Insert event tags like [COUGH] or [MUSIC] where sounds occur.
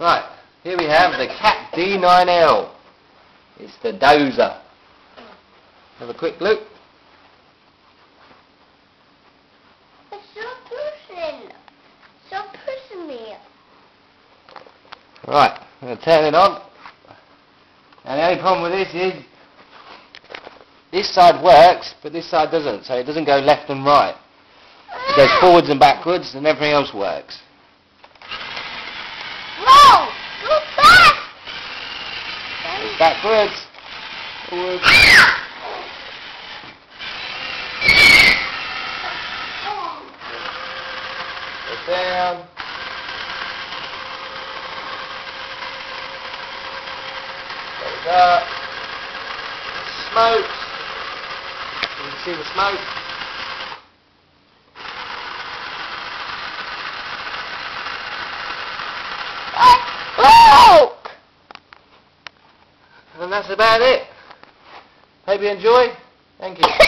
Right, here we have the Cat D9L. It's the dozer. Have a quick look. It's so pushing. So pushing me. Right, I'm going to turn it on. And the only problem with this is this side works, but this side doesn't, so it doesn't go left and right. It goes forwards and backwards, and everything else works. Backwards. Forwards. Goes down. Goes up. Smokes. You can see the smoke. Ah! And that's about it. Hope you enjoy. Thank you. [LAUGHS]